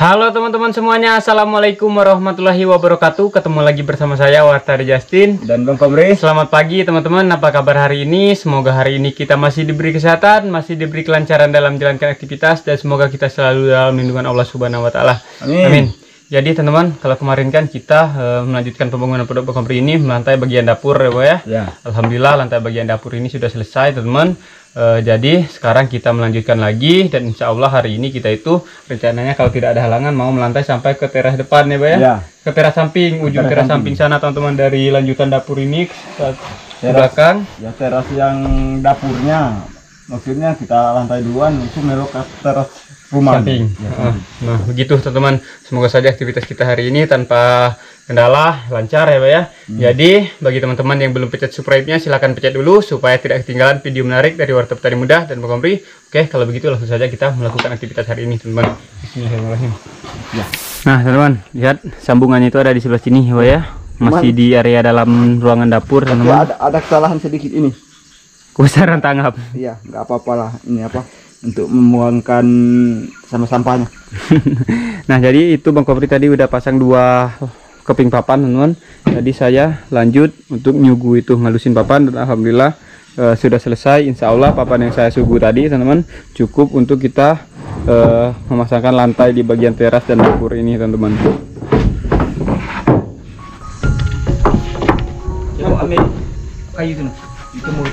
Halo teman-teman semuanya, Assalamualaikum warahmatullahi wabarakatuh Ketemu lagi bersama saya Wartari Justin dan Bang Komri. Selamat pagi teman-teman, apa kabar hari ini? Semoga hari ini kita masih diberi kesehatan, masih diberi kelancaran dalam menjalankan aktivitas Dan semoga kita selalu dalam lindungan Allah Subhanahu Wa Taala. Amin. Amin. Jadi teman-teman, kalau kemarin kan kita eh, melanjutkan pembangunan produk Komri ini melantai bagian dapur ya Pak ya Ya. Alhamdulillah lantai bagian dapur ini sudah selesai teman-teman Eh, jadi sekarang kita melanjutkan lagi dan insya Allah hari ini kita itu rencananya kalau tidak ada halangan mau melantai sampai ke teras depan ya Pak ya Ya. ke teras samping ujung teras teras samping sana teman-teman dari lanjutan dapur ini ke, ke Teras. belakang Ya teras yang dapurnya. Maksudnya kita lantai duluan itu melok ke teras rumah. samping Ya, Ah, nah begitu teman-teman. Semoga saja aktivitas kita hari ini tanpa kendala lancar ya Pak ya. Jadi bagi teman-teman yang belum pencet subscribe-nya silahkan pencet dulu supaya tidak ketinggalan video menarik dari Warta Petani Muda dan Bang Kompri oke kalau begitu langsung saja kita melakukan aktivitas hari ini teman-teman. Bismillahirrahmanirrahim. Ya. nah teman-teman lihat sambungannya itu ada di sebelah sini ya Pak ya. Masih di area dalam ruangan dapur Ya, teman-teman. ada ada kesalahan sedikit ini. kusaran tanggap. Iya, nggak apa-apa lah. Ini apa? Untuk membuangkan sama sampahnya. nah jadi itu Bang Kopri tadi udah pasang dua keping papan teman-teman jadi saya lanjut untuk nyugu itu ngalusin papan dan Alhamdulillah eh, sudah selesai Insya Allah papan yang saya sugu tadi teman-teman cukup untuk kita eh, memasangkan lantai di bagian teras dan dapur ini teman-teman Coba ambil kayu itu. Itu mau.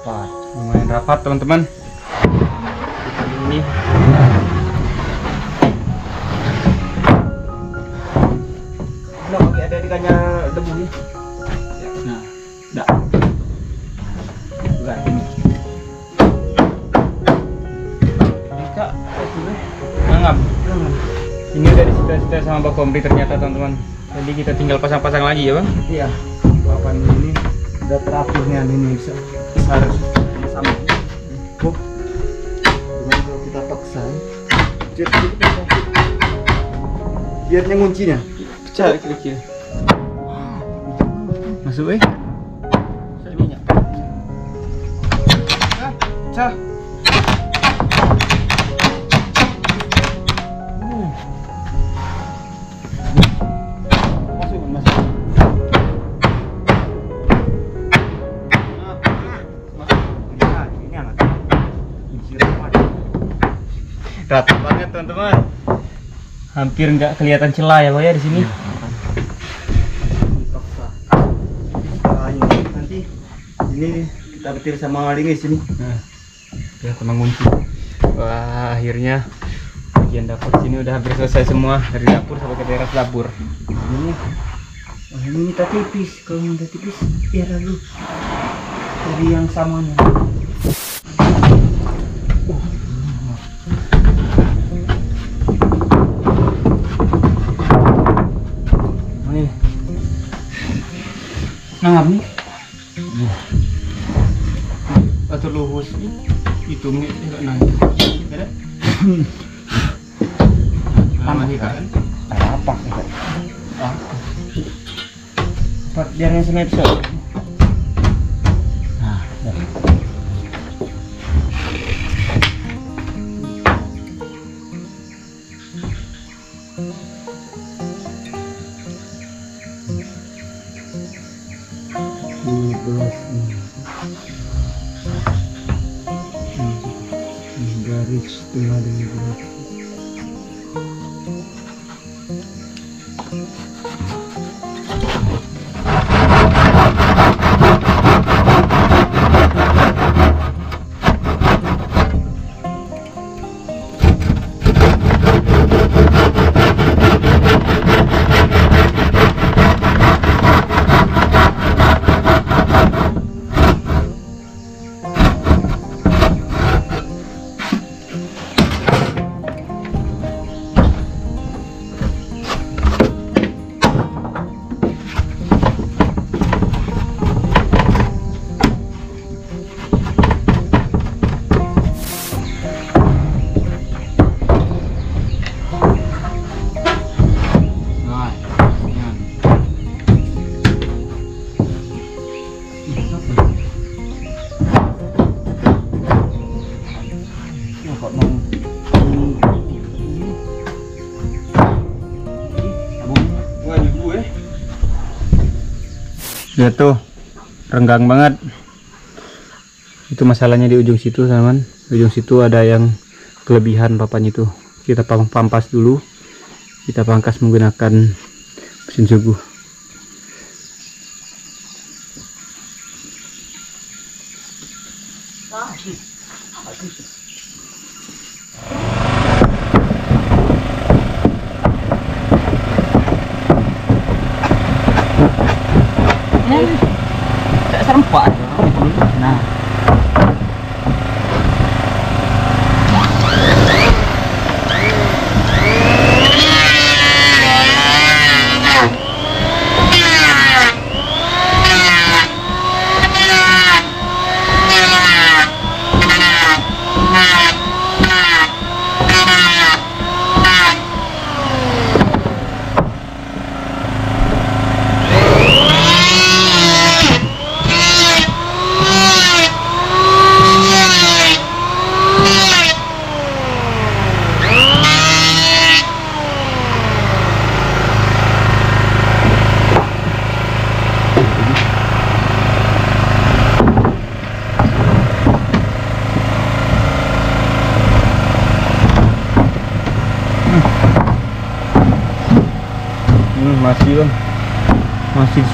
rapat lumayan rapat teman-teman. Ini. Nah oke ada ikannya debu ya nah dah. Bukan ini. Jika ngap ini udah disita-sita sama Pak Komri ternyata teman-teman. Jadi kita tinggal pasang-pasang lagi ya bang. Iya. Papan ini. Udah teraturnya ini bisa harus sama. Oh. Cuman kalau kita paksa, jadi biarnya kuncinya. Pecah kecil. Masuk eh. Salinya. Ah, pecah. Hampir nggak kelihatan celah ya Pak ya di sini. Ini nanti ini kita betir sama ini sini. Nah, ya teman kunci. Wah, akhirnya bagian dapur sini udah hampir selesai semua dari dapur sampai ke teras dapur. Ini Wah, ini minta tipis. Kalau minta tipis, biar dulu dari yang samanya. Nih. Atau luhus itu nih enggak naik. Ada? Lama sih kan? Apa? Ah, Pak, biar yang belas ini. Ini garis Lihat tuh, renggang banget. Itu masalahnya di ujung situ, teman. Ujung situ ada yang kelebihan papan itu. Kita pam- pampas dulu. Kita pangkas menggunakan mesin suguh.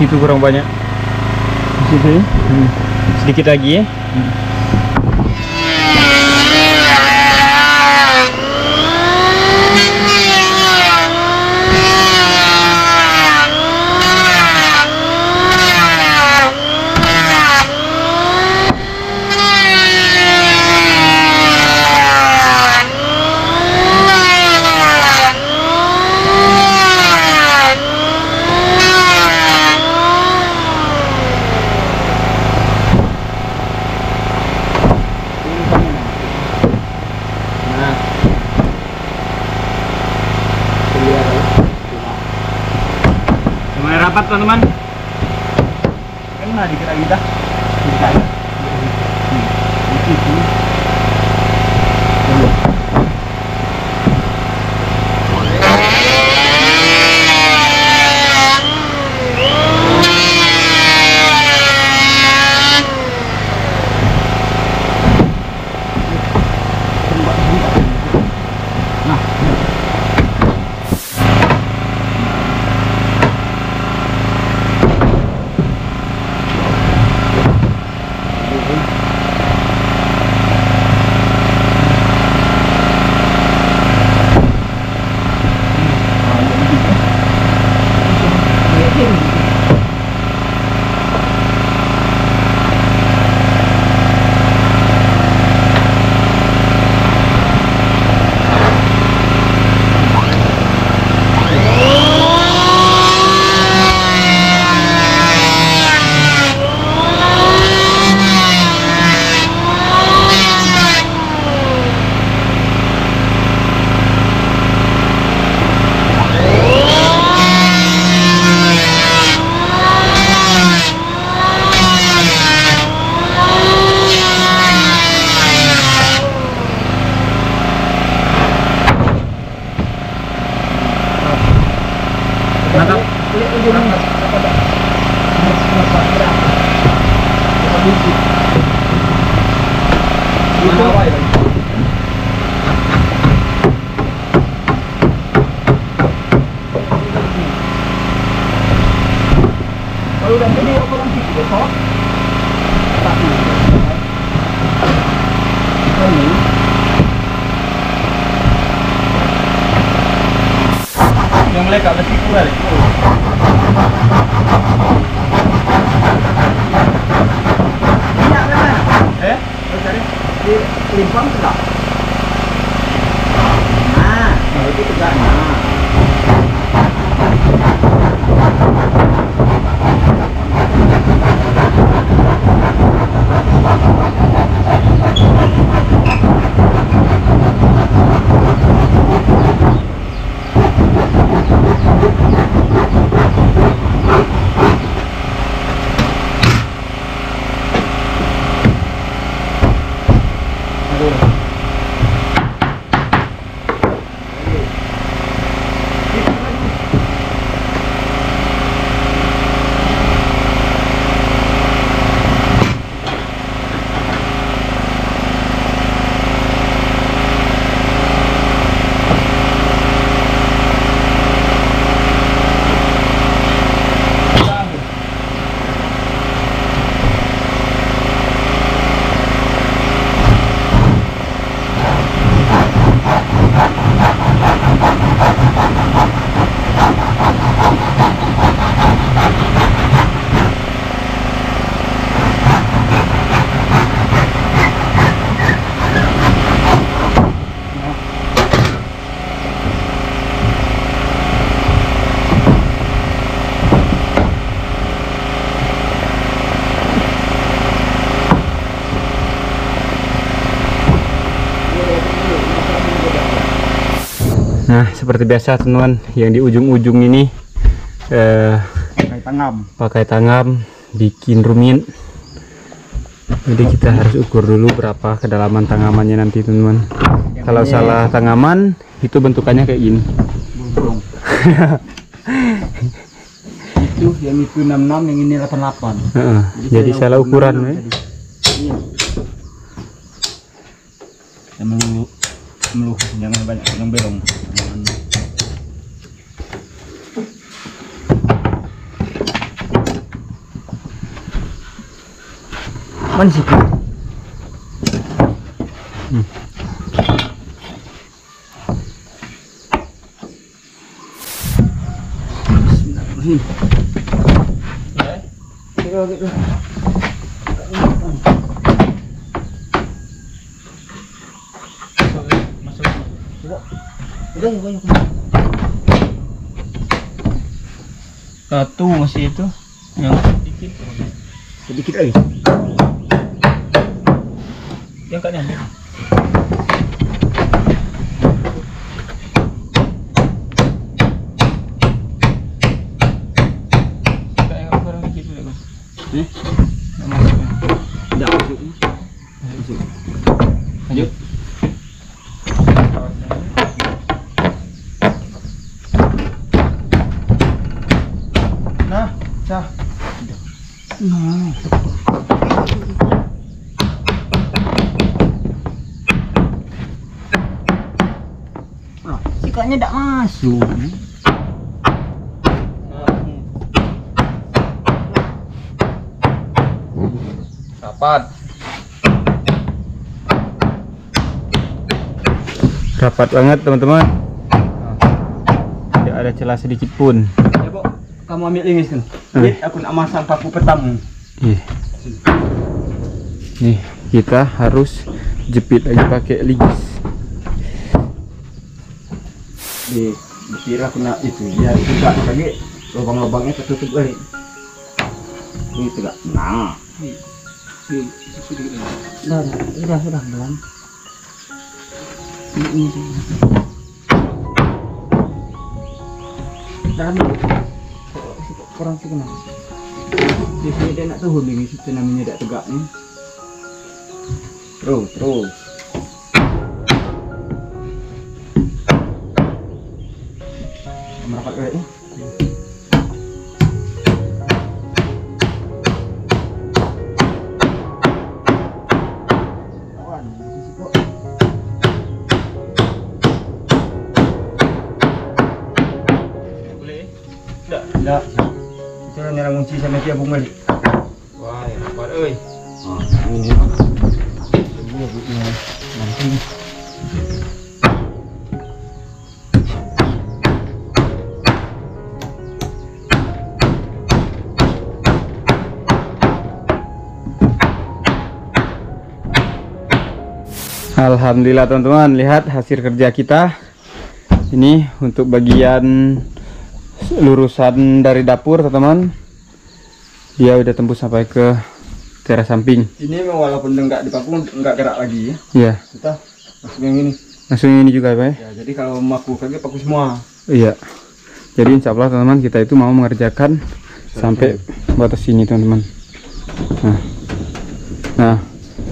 Situ kurang banyak. Di situ ya? Hmm. Sedikit lagi ya. dapat teman-teman Kena dikira kita. Kita. Itu. mantap Kalau udah gede apa nanti besok? Satu. Ini. Yang berarti kurang Minyak memang. eh limpang tegak. Seperti biasa teman yang di ujung-ujung ini eh, Pakai tangan. pakai tangan bikin rumit jadi kita harus ukur dulu berapa kedalaman tangamannya nanti teman-teman. Kalau salah tangaman itu bentukannya kayak gini. Itu yang itu 66 yang ini 88 Heeh, jadi saya salah ukur ukuran 66 tadi. iya. Ya melulu jangan banyak yang belong jangan mana sih Bismillahirrahmanirrahim. Gitu, gitu. Udah, udah, udah. satu masih itu yang sedikit Sedikit lagi. Yang kan yang Nah. Nah, sikatnya tidak masuk. rapat rapat banget teman-teman tidak ada celah sedikit pun Ya, Bo, kamu ambil ini kan. Hmm. Aku nak masang paku petam. Ih. nih kita harus jepit lagi pakai ligis Di dikira aku nak itu ya juga lagi lubang-lubangnya ketutup balik. Ini tidak. Nah. Sudah, sudah, sudah, belum. Ini, ini. Dan kurang sih kenapa? Di sini dia nak tahu nih situ namanya tidak tegak nih. Terus, terus. Merapat kayak ini. Ah. Alhamdulillah teman-teman. Lihat hasil kerja kita. Ini untuk bagian lurusan dari dapur teman-teman. Dia udah tembus sampai ke teras samping Ini memang walaupun enggak dipaku enggak gerak lagi ya. iya Kita masuk yang ini. langsung ini juga ya Pak ya? Ya, jadi kalau maku kagak paku semua. iya jadi insya Allah teman-teman kita itu mau mengerjakan sampai batas sini teman-teman nah nah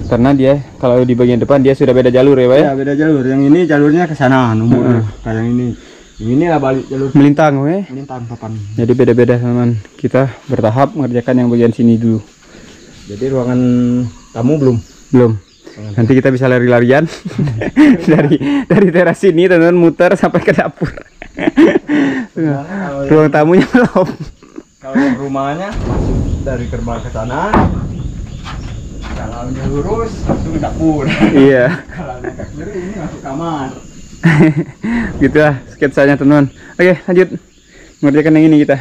karena dia kalau di bagian depan dia sudah beda jalur ya Pak ya Ya, beda jalur. Yang ini jalurnya ke sana nomor Heeh. kayak yang ini. Yang ini lah balik jalur melintang ya tahan papan. jadi beda-beda teman-teman kita bertahap mengerjakan yang bagian sini dulu Jadi ruangan tamu belum. belum. Nanti kita bisa lari-larian. Dari dari teras sini teman-teman muter sampai ke dapur. Kalau ruang tamunya belum. kalau yang rumahnya masuk dari gerbang ke sana. Kalau lurus langsung ke dapur. iya. Kalau ke kiri ini masuk kamar. gitulah sketsanya teman-teman. Oke lanjut. Mengerjakan yang ini kita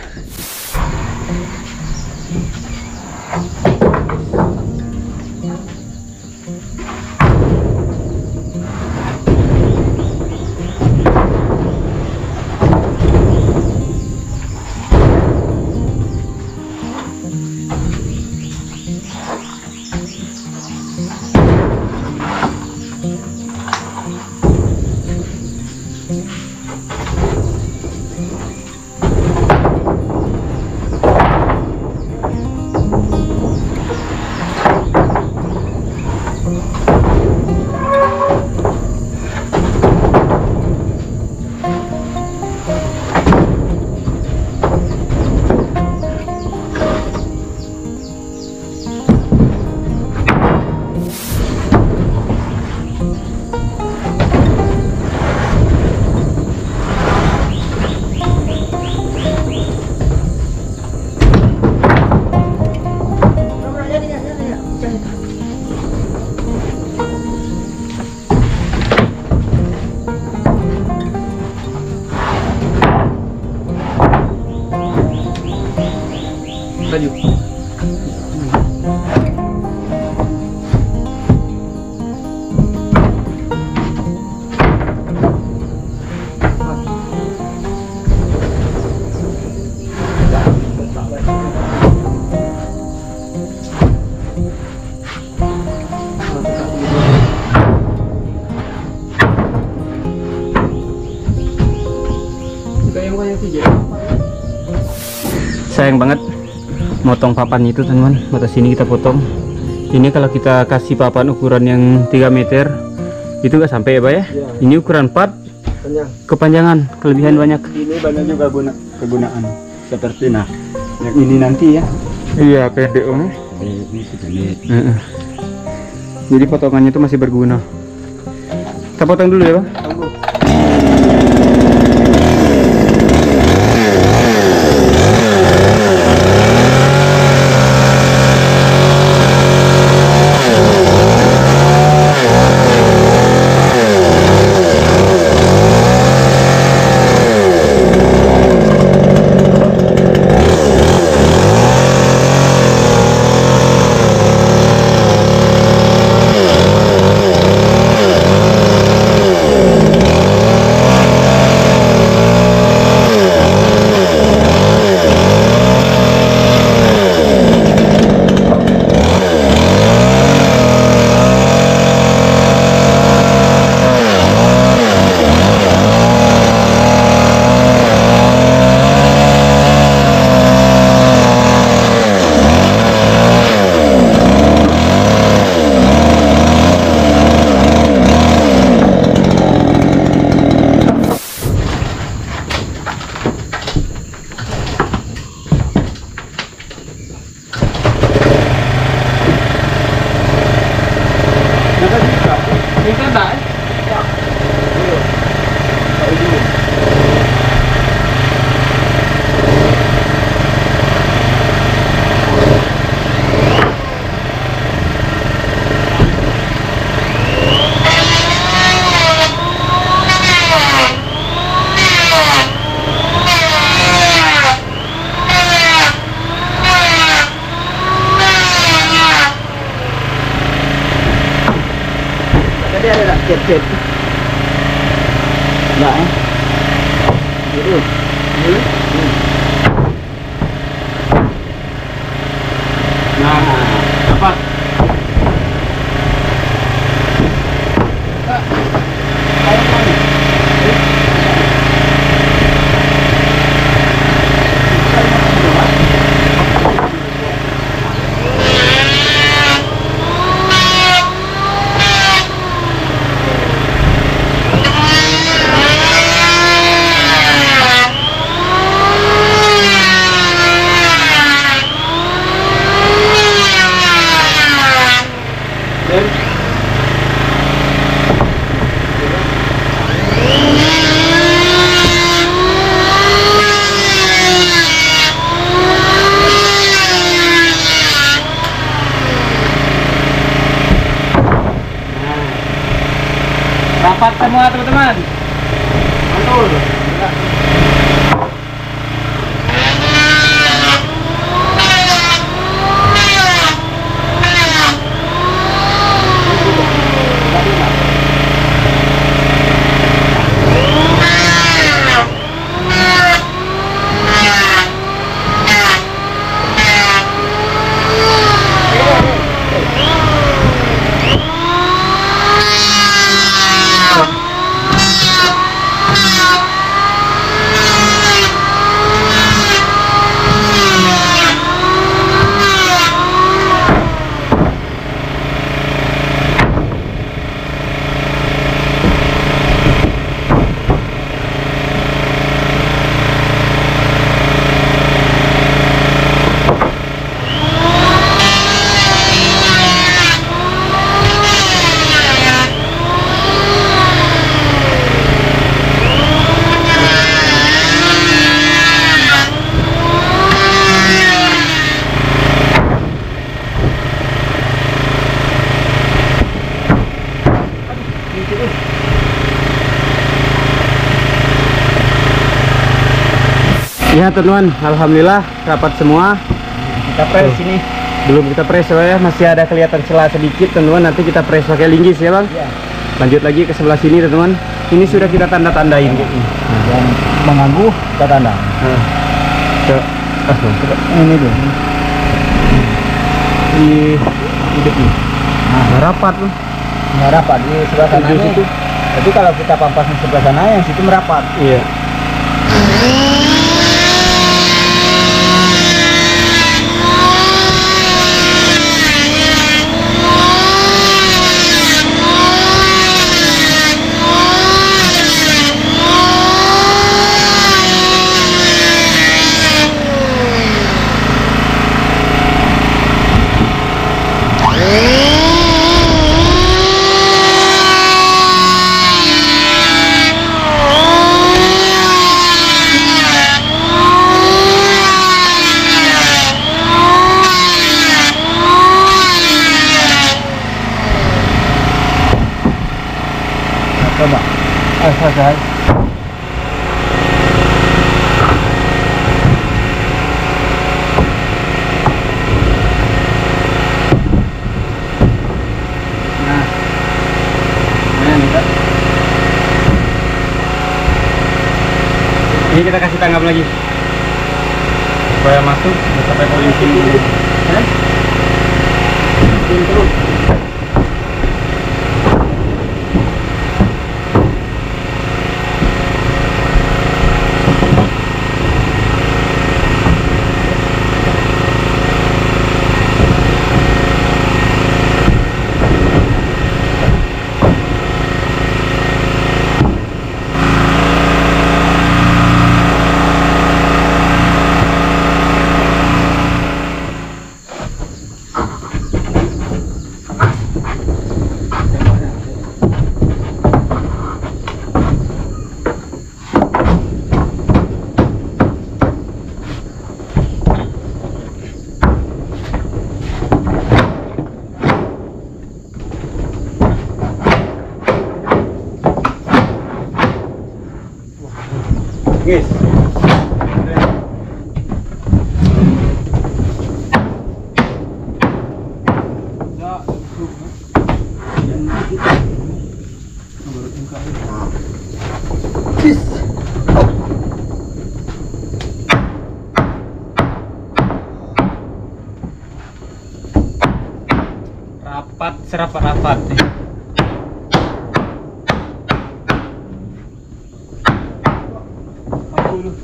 sayang banget motong papan itu teman batas sini kita potong ini kalau kita kasih papan ukuran yang 3 meter itu nggak sampai ya Pak ya Iya. ini ukuran 4 Panjang. kepanjangan kelebihan banyak Ini banyak juga guna kegunaan seperti nah yang ini nanti ya Iya, pendek om. Heeh. Jadi potongannya itu masih berguna. Kita potong dulu ya bang. Enggak eh? Itu. Nah, semua Ya teman-teman, alhamdulillah rapat semua. Kita press sini. Belum kita press ya, masih ada kelihatan celah sedikit teman-teman. Nanti kita press pakai linggis ya bang. Ya. Lanjut lagi ke sebelah sini teman-teman. Ini sudah kita tanda-tandain. Dan mengganggu kita tanda. Nah, ke, ah, tuh, ke- Ini tuh. di hidup nih. Nah, rapat tuh. nggak rapat di sebelah sana situ. Jadi kalau kita pampas di sebelah sana, yang situ merapat. Iya. Lagi supaya masuk sampai polisi. Rapat serapat rapat.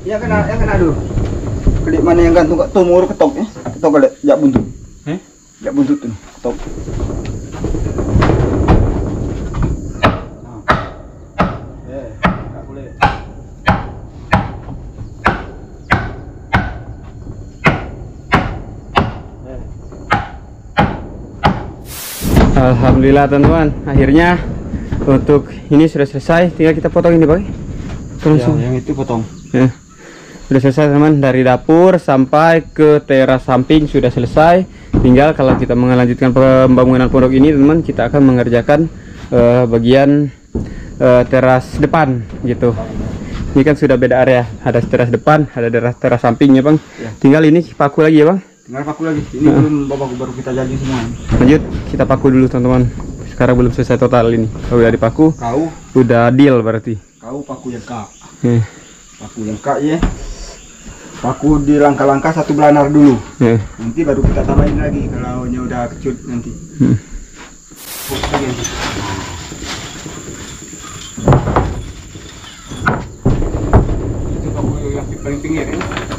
Ya kena, yang kena dulu. Kelik mana yang gantung kat tumur ketok ya? Ketok kali jak buntut. Eh? Jak buntut tu, ketok. Eh, tak boleh. Alhamdulillah teman-teman, akhirnya untuk ini sudah selesai. Tinggal kita potong ini. Tolong Ya, semua. yang itu potong. Ya. Sudah selesai teman dari dapur sampai ke teras samping sudah selesai. Tinggal kalau kita melanjutkan pembangunan pondok ini teman, kita akan mengerjakan eh, bagian eh, teras depan gitu. Ini kan sudah beda area, ada teras depan, ada teras teras sampingnya bang. Ya. Tinggal ini paku lagi ya bang. Tinggal paku lagi. Ini belum bapak baru kita jadi semua. Lanjut kita paku dulu teman-teman. Sekarang belum selesai total ini. Kalau udah dipaku, Kau, udah deal berarti. kau paku yang kak. Eh, Paku yang kak ya. Paku di langkah-langkah satu belanar dulu. eh. Nanti baru kita tambahin lagi kalau nya udah kecut nanti. Hmm. Itu paku yang paling pinggir ya.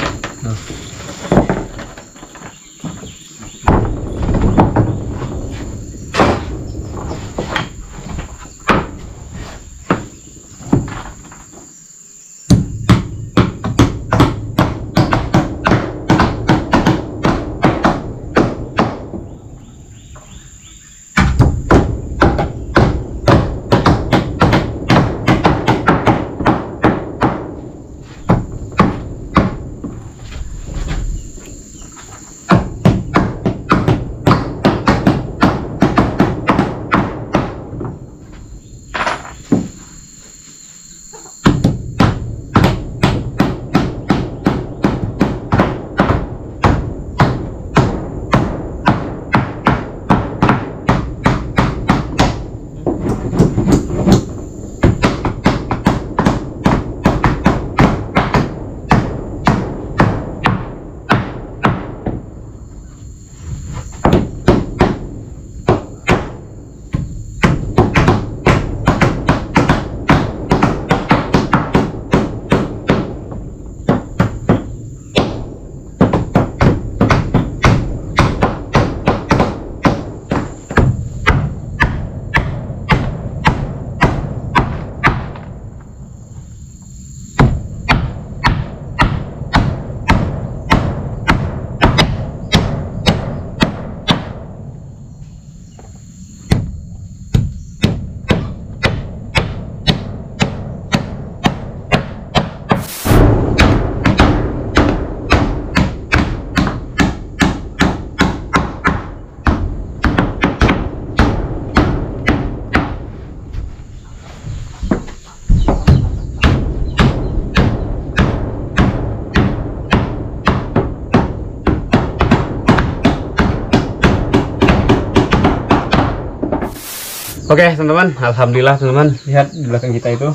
Oke teman-teman, alhamdulillah teman-teman lihat di belakang kita itu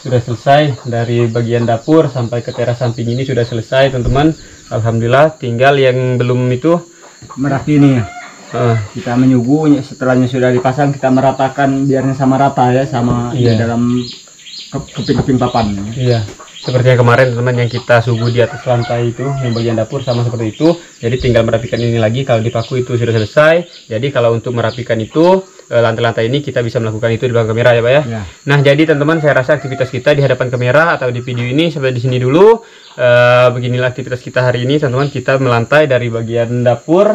sudah selesai dari bagian dapur sampai ke teras samping ini sudah selesai teman-teman. Alhamdulillah tinggal yang belum itu Merapi nih. eh, Kita menyugu setelahnya sudah dipasang kita meratakan biarnya sama rata ya sama Iya. di dalam ke- keping-keping papan. Iya, seperti yang kemarin teman yang kita subuh di atas lantai itu, yang bagian dapur sama seperti itu. Jadi tinggal merapikan ini lagi. Kalau dipaku itu sudah selesai. Jadi kalau untuk merapikan itu eh, lantai-lantai ini kita bisa melakukan itu di belakang kamera ya, Pak ya. Ya. Nah, jadi teman-teman saya rasa aktivitas kita di hadapan kamera atau di video ini sampai di sini dulu. Eh, beginilah aktivitas kita hari ini, teman-teman. Kita melantai dari bagian dapur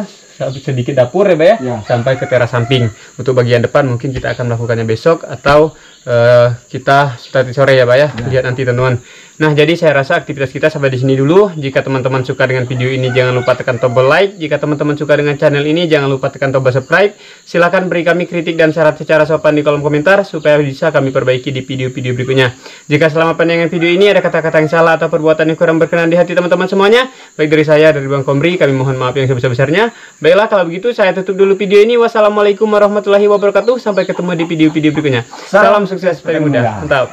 sedikit dapur ya, Pak ya, Ya. sampai ke teras samping. Untuk bagian depan mungkin kita akan melakukannya besok atau eh, kita start sore ya, Pak ya. Lihat nanti teman-teman. Nah, jadi saya rasa aktivitas kita sampai di sini dulu. Jika teman-teman suka dengan video ini jangan lupa tekan tombol like. Jika teman-teman suka dengan channel ini jangan lupa tekan tombol subscribe. Silahkan beri kami kritik dan saran secara sopan di kolom komentar supaya bisa kami perbaiki di video-video berikutnya. Jika selama pandangan video ini ada kata-kata yang salah atau perbuatan yang kurang berkenan di hati teman-teman semuanya, baik dari saya dari Bang Komri, kami mohon maaf yang sebesar-besarnya. Baiklah kalau begitu saya tutup dulu video ini. Wassalamualaikum warahmatullahi wabarakatuh. Sampai ketemu di video-video berikutnya. Salam sukses paling mudah. Mantap.